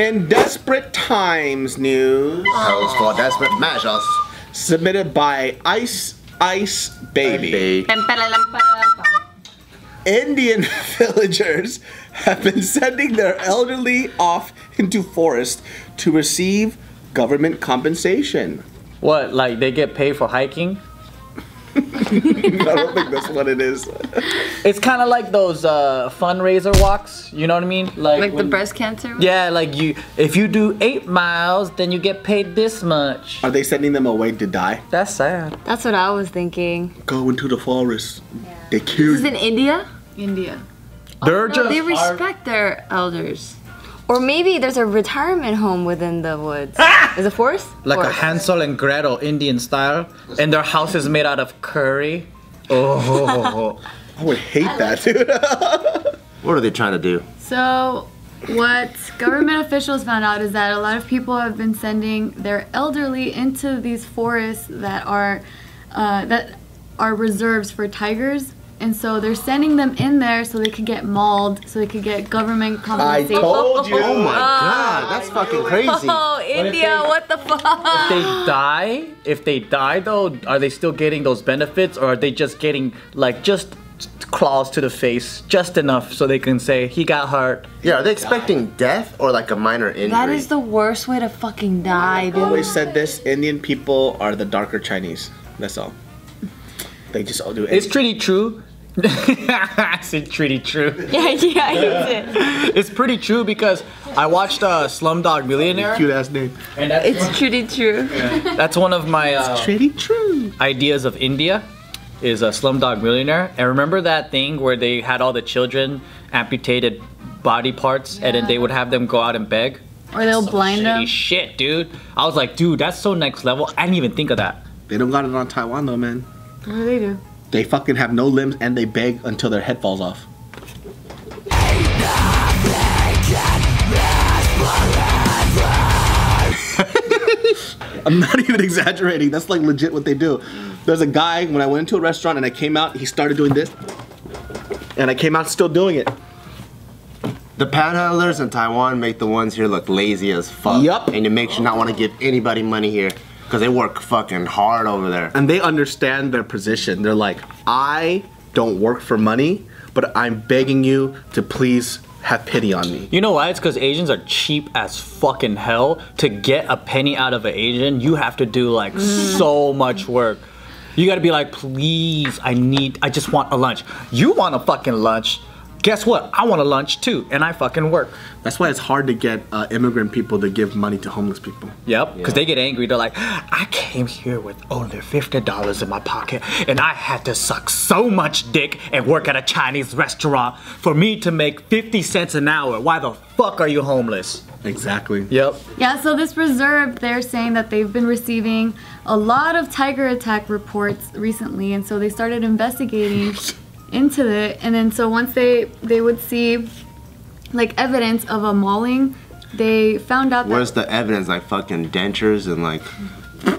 In Desperate Times news, House for desperate measures. submitted by Ice Ice Baby. Baby. Indian villagers have been sending their elderly off into forest to receive government compensation. What, like they get paid for hiking? I don't think that's what it is. It's kind of like those uh, fundraiser walks. You know what I mean? Like the when- breast cancer? one? Yeah, like you. If you do eight miles, then you get paid this much. Are they sending them away to die? That's sad. That's what I was thinking. Go into the forest. They This kill is in India? India. They're No, just. they respect their elders. Or maybe there's a retirement home within the woods. Is it forest? like a Hansel and Gretel Indian style, and their house is made out of curry. Oh, I would hate that, dude. What are they trying to do? So, what government officials found out is that a lot of people have been sending their elderly into these forests that are uh, that are reserves for tigers. And so they're sending them in there so they could get mauled, so they could get government compensation. I compensation. told you. Oh my ah, god, that's fucking crazy. Oh, India, what the fuck? if they die, if they die though, are they still getting those benefits, or are they just getting like just claws to the face, just enough so they can say he got hurt? Yeah, are they expecting death or like a minor injury? That is the worst way to fucking die, dude. Always said this: Indian people are the darker Chinese. That's all. They just all do it. It's pretty true. I said pretty true. Yeah, yeah, you did. It's pretty true because I watched uh, Slumdog Millionaire, cute ass name. and that's, It's pretty true. that's one of my uh, Pretty true. ideas of India is a Slumdog Millionaire. And remember that thing where they had all the children amputated body parts, and then they would have them go out and beg. Or they'll blind them. shit, dude. I was like, dude, that's so next level. I didn't even think of that. They don't got it on Taiwan though, man. What do they do? They fucking have no limbs and they beg until their head falls off. I'm not even exaggerating. That's like legit what they do. There's a guy when I went into a restaurant and I came out, he started doing this, and I came out still doing it. The panhandlers in Taiwan make the ones here look lazy as fuck. Yup. And it makes you not want to give anybody money here because they work fucking hard over there. And they understand their position. They're like, I don't work for money, but I'm begging you to please have pity on me. You know why? It's because Asians are cheap as fucking hell. To get a penny out of an Asian, you have to do like mm-hmm. so much work. You gotta be like, please, I need, I just want a lunch. You want a fucking lunch. Guess what? I want a lunch too, and I fucking work. That's why it's hard to get uh, immigrant people to give money to homeless people. Yep, because they get angry. They're like, I came here with only $50 in my pocket, and I had to suck so much dick and work at a Chinese restaurant for me to make 50 cents an hour. Why the fuck are you homeless? Exactly. Yep. Yeah, so this reserve, they're saying that they've been receiving a lot of tiger attack reports recently, and so they started investigating into it. And then so once they they would see like evidence of a mauling, they found out that Where's the evidence? Like fucking dentures and like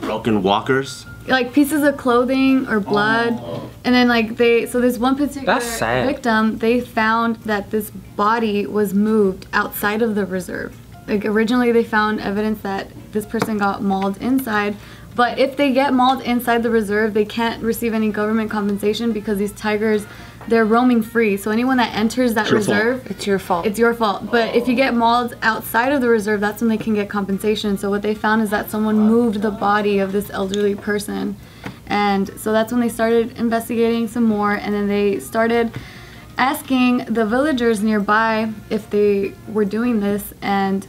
broken walkers? like pieces of clothing or blood oh. and then like they so this one particular victim they found that this body was moved outside of the reserve like originally they found evidence that this person got mauled inside but if they get mauled inside the reserve they can't receive any government compensation because these tigers they're roaming free so anyone that enters that your fault. reserve It's your fault. it's your fault. But if you get mauled outside of the reserve, that's when they can get compensation. So what they found is that someone moved the body of this elderly person. And so that's when they started investigating some more and then they started asking the villagers nearby if they were doing this and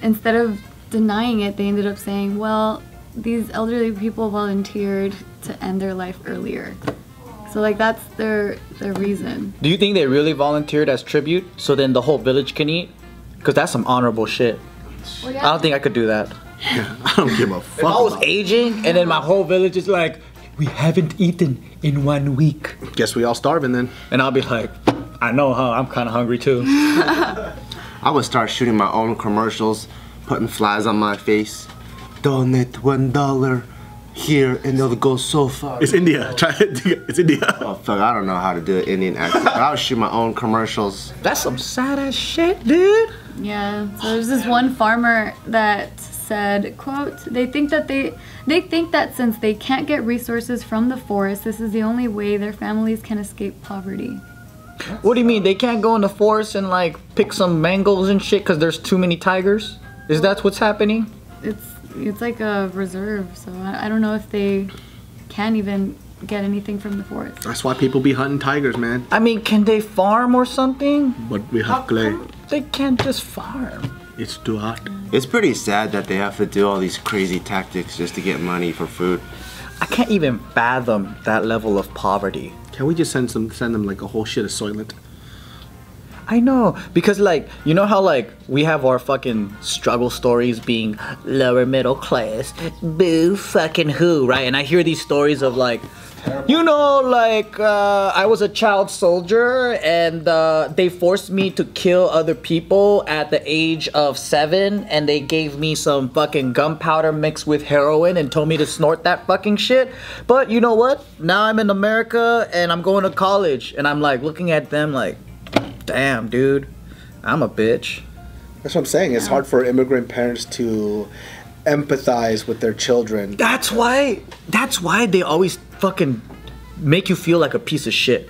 instead of denying it, they ended up saying, "Well, these elderly people volunteered to end their life earlier." So like that's their their reason. Do you think they really volunteered as tribute so then the whole village can eat? Because that's some honorable shit. I don't think I could do that. I don't give a fuck. If. I was aging and then my whole village is like, we haven't eaten in one week. Guess we all starving then. And I'll be like, I know, huh? I'm kind of hungry too. I would start shooting my own commercials, putting flies on my face. Donate one dollar here and they'll go so far. It's India. Try it. It's India. Oh fuck, I don't know how to do an Indian accent. but I'll shoot my own commercials. That's some sad ass shit, dude. Yeah. So there's this one farmer that said, "quote They think that they they think that since they can't get resources from the forest, this is the only way their families can escape poverty." What do you mean they can't go in the forest and like pick some mangoes and shit because there's too many tigers? Is that what's happening? It's it's like a reserve, so I, I don't know if they can even get anything from the forest. That's why people be hunting tigers, man. I mean, can they farm or something? But we have clay. They can't just farm. It's too hot. It's pretty sad that they have to do all these crazy tactics just to get money for food. I can't even fathom that level of poverty. Can we just send some send them like a whole shit of Soylent? I know because like you know how like we have our fucking struggle stories being lower middle class, boo fucking who, right? And I hear these stories of like, you know, like uh, I was a child soldier and uh, they forced me to kill other people at the age of seven, and they gave me some fucking gunpowder mixed with heroin and told me to snort that fucking shit. But you know what? Now I'm in America and I'm going to college, and I'm like looking at them like damn, dude, I'm a bitch. That's what I'm saying. It's hard for immigrant parents to empathize with their children. That's why. That's why they always fucking make you feel like a piece of shit.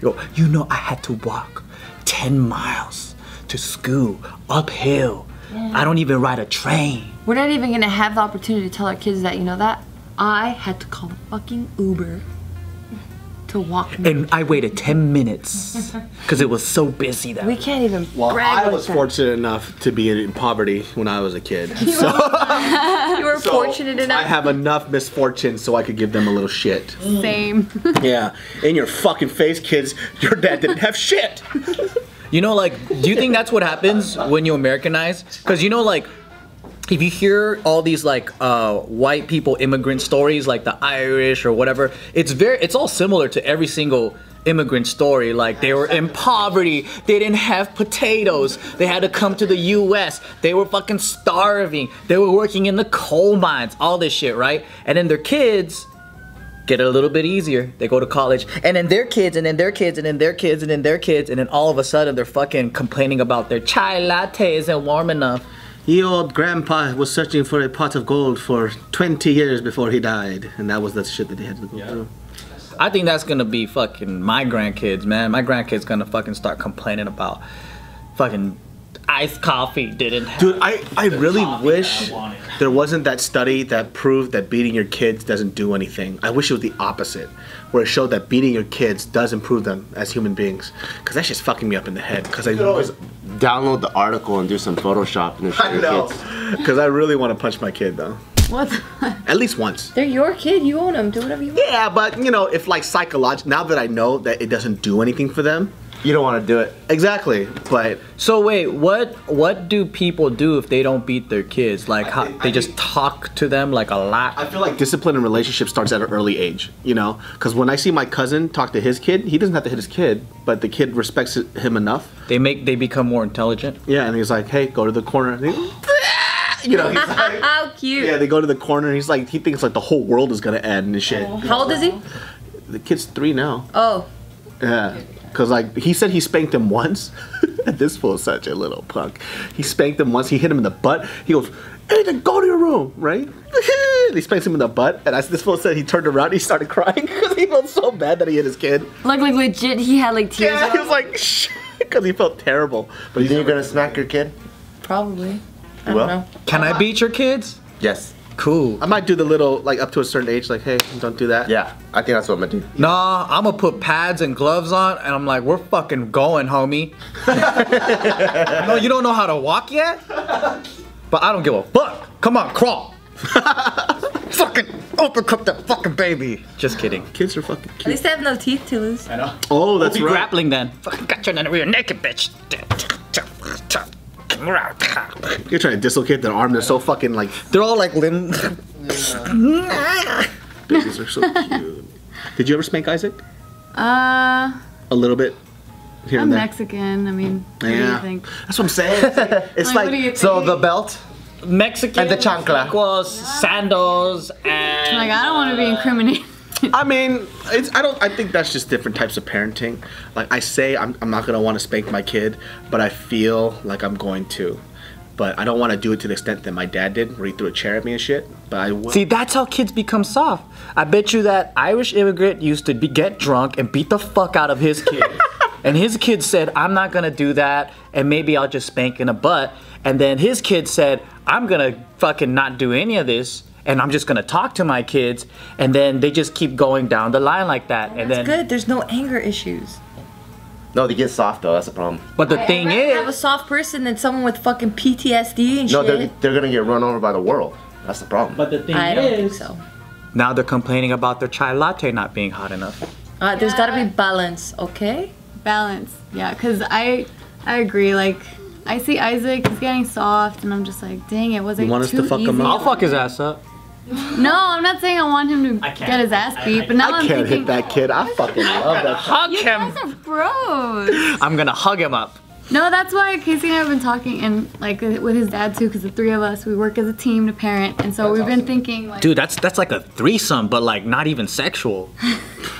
You go, you know, I had to walk ten miles to school uphill. I don't even ride a train. We're not even gonna have the opportunity to tell our kids that, you know that? I had to call a fucking Uber to walk me. And I waited 10 minutes because it was so busy that We can't even Well, brag I like was that. fortunate enough to be in poverty when I was a kid. You were fortunate enough. I have enough misfortune so I could give them a little shit. Same. Yeah, in your fucking face, kids. Your dad didn't have shit. You know, like, do you think that's what happens when you Americanize? Because you know, like, if you hear all these like uh, white people immigrant stories, like the Irish or whatever, it's very, it's all similar to every single immigrant story. Like they were in poverty, they didn't have potatoes, they had to come to the U.S., they were fucking starving, they were working in the coal mines, all this shit, right? And then their kids get it a little bit easier. They go to college, and then their kids, and then their kids, and then their kids, and then their kids, and then all of a sudden they're fucking complaining about their chai latte isn't warm enough. Ye old grandpa was searching for a pot of gold for 20 years before he died, and that was the shit that he had to go through. I think that's gonna be fucking my grandkids, man. My grandkids gonna fucking start complaining about fucking iced coffee didn't have. Dude, I, I really wish I there wasn't that study that proved that beating your kids doesn't do anything. I wish it was the opposite, where it showed that beating your kids does improve them as human beings. Because that's just fucking me up in the head. Because I, always Download the article and do some Photoshop and then show I your know. kids. Because I really want to punch my kid, though. what? At least once. They're your kid. You own them. Do whatever you want. Yeah, but you know, if like psychological, now that I know that it doesn't do anything for them, You don't want to do it. exactly. But So wait, what what do people do if they don't beat their kids? Like how, think- they I just think- talk to them like a lot. I feel like discipline in relationship starts at an early age, you know? Because when I see my cousin talk to his kid, he doesn't have to hit his kid, but the kid respects him enough. They make they become more intelligent. Yeah, and he's like, hey, go to the corner. Ah! You know, he's like, How cute. yeah, they go to the corner and he's like, he thinks like the whole world is gonna end and shit. How old is he? The kid's three now. Oh. Yeah. Cause like he said he spanked him once. this fool's such a little punk. He spanked him once. He hit him in the butt. He goes, "Hey, then go to your room, right?" And he spanks him in the butt. And as this fool said, he turned around. and He started crying because he felt so bad that he hit his kid. Like, like legit, he had like tears. Yeah, he was like, because he felt terrible. But you think you're gonna smack your kid? Probably. I You will? don't know. Can I beat your kids? Yes. Cool. I might do the little like up to a certain age, like, hey, don't do that. Yeah, I think that's what I'm gonna do. Nah, I'm gonna put pads and gloves on, and I'm like, we're fucking going, homie. no, you don't know how to walk yet? But I don't give a fuck. Come on, crawl. fucking overcook that fucking baby. Just kidding. Kids are fucking cute. At least I have no teeth to lose. I know. Oh, that's We'll be right. grappling then. Fucking got you under your naked, bitch. You're trying to dislocate their arm. They're so fucking like They're all like limb. babies are so cute. Did you ever spank Isaac? Uh, A little bit. Here I'm. Mexican. I mean, what do you Yeah. think? That's what I'm saying. It's like, Like, what do you So the belt. Mexican And the chancla. equals sandals and Like I don't want to be incriminated. I mean, it's I don't I think that's just different types of parenting. Like I say I'm I'm not gonna want to spank my kid, but I feel like I'm going to. But I don't want to do it to the extent that my dad did, where he threw a chair at me and shit. But I will. See, that's how kids become soft. I bet you that Irish immigrant used to be, get drunk and beat the fuck out of his kid. and his kid said, I'm not gonna do that, and maybe I'll just spank in a butt. And then his kid said, I'm gonna fucking not do any of this, and I'm just gonna talk to my kids. And then they just keep going down the line like that. and then, That's good. There's no anger issues. No, they get soft though. That's the problem. but the thing is, I'd rather have a soft person than someone with fucking PTSD and No, shit. they're, they're gonna get run over by the world. That's the problem. but the thing I don't think is, so. now they're complaining about their chai latte not being hot enough. Uh, there's got to be balance, okay? Balance. Yeah, because I I agree. Like I see Isaac, he's getting soft, and I'm just like, dang it, was it You want us to fuck him up? I'll fuck his ass up. No, I'm not saying I want him to get his ass beat, I- but now I am can't thinking, hit that kid. I fucking love that. shit. Hug You him. guys are bros. I'm gonna hug him up. No, that's why Casey and I have been talking, and like uh, with his dad too, because the three of us we work as a team to parent, and so we've been thinking like, Dude, that's that's like a threesome, but like not even sexual.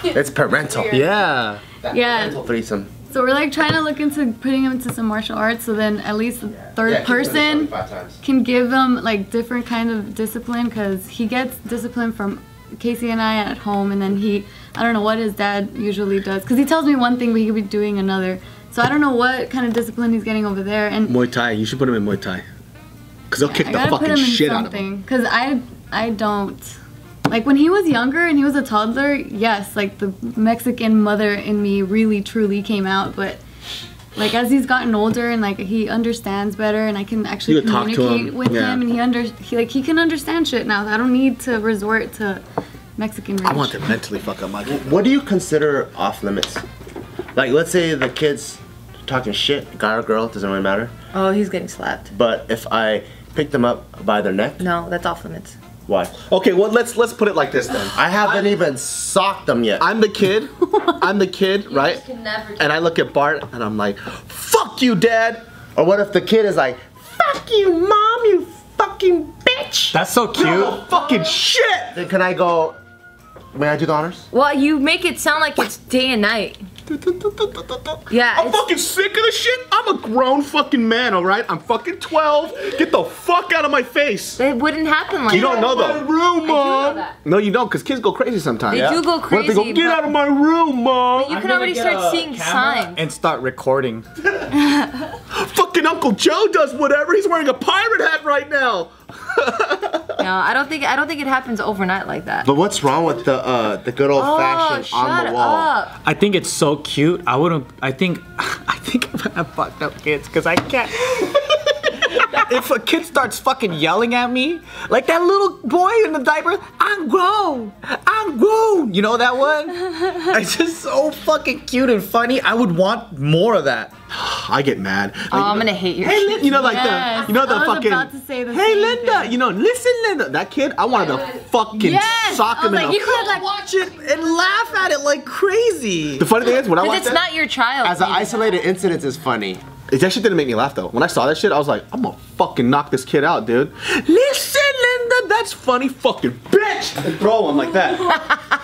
it's parental. Yeah. yeah. Parental threesome. So we're like trying to look into putting him into some martial arts, so then at least the third person can give him like different kind of discipline, because he gets discipline from Casey and I at home, and then he, I don't know what his dad usually does, because he tells me one thing, but he could be doing another. So I don't know what kind of discipline he's getting over there, and Muay Thai. You should put him in Muay Thai. Cause they'll kick I the gotta fucking him in shit out of him. something because I I don't like when he was younger and he was a toddler. Yes, like the Mexican mother in me really truly came out, but like as he's gotten older and like he understands better and I can actually You can talk to communicate him, with yeah. him and he under he like he can understand shit now. I don't need to resort to Mexican. I want to mentally fuck up my kid. What do you consider off limits? Like, let's say the kid's talking shit, guy or girl, doesn't really matter. Oh, he's getting slapped. But if I pick them up by their neck, No, that's off limits. Why? Okay, well let's let's put it like this then. I haven't even socked them yet. I'm the kid. I'm the kid, right? never. And I look at Bart and I'm like, "Fuck you, Dad." or what if the kid is like, "Fuck you, mom, you fucking bitch." That's so cute. Oh, fucking shit. Then can I go? May I do the honors? Well, you make it sound like it's day and night. Yeah, I'm fucking sick of this shit. I'm a grown fucking man, all right? I'm fucking 12. Get the fuck out of my face. It wouldn't happen like that. You don't know though. room, know that. No, you don't, because kids go crazy sometimes. They do go What if they crazy. go, get out of my room, mom? you can already start seeing signs. and start recording. Fucking Uncle Joe does whatever. He's wearing a pirate hat right now. No, I don't think I don't think it happens overnight like that. But what's wrong with the uh, the good old oh, fashioned shut on the wall? up! I think it's so cute. I wouldn't. I think. I think I fucked up kids because I can't. if a kid starts fucking yelling at me, like that little boy in the diaper, I'm grown. I'm grown. You know that one? It's just so fucking cute and funny. I would want more of that. I get mad. Oh, like, Oh, I'm gonna hate your Hey, shit. Lin- you know, like Yes, the, you know the I was fucking. about to say the hey, Linda, thing. you know, listen, Linda. That kid, I wanted to fucking Yes! sock him in like, the. you could like Watch it and laugh at it like crazy. The funny thing is, when I Because watched it's that, not your child. As an isolated incident is funny. it, that shit didn't make me laugh though. When I saw that shit, I was like, I'm gonna fucking knock this kid out, dude. Listen, Linda, that's funny, fucking bitch, and throw him like that.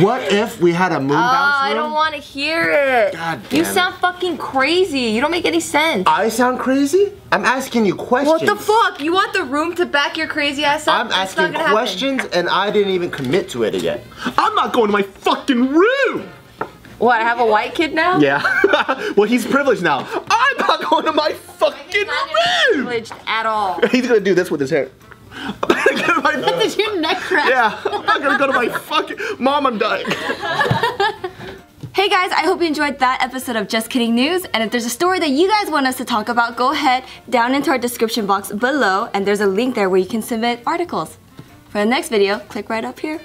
What if we had a moon Oh, bounce I don't want to hear it. God you damn it. sound fucking crazy. You don't make any sense. I sound crazy? I'm asking you questions. What the fuck? You want the room to back your crazy ass up? I'm That's asking gonna happen. questions and I didn't even commit to it yet. I'm not going to my fucking room. What? I have a white kid now? Yeah. well, he's privileged now. I'm not going to my fucking Not room. privileged at all. He's gonna do this with his hair. I'm gonna go to my- Did your neck crack? yeah, I'm not gonna go to my fucking mom. I'm dying. Hey guys, I hope you enjoyed that episode of Just Kidding News. And if there's a story that you guys want us to talk about, go ahead down into our description box below, and there's a link there where you can submit articles. For the next video, click right up here.